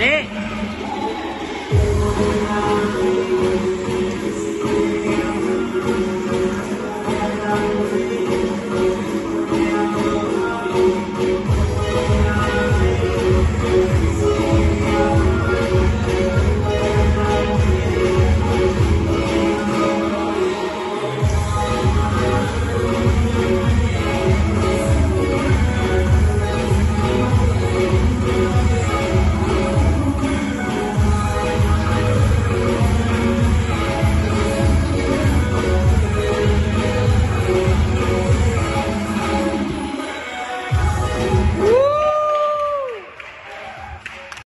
Ready?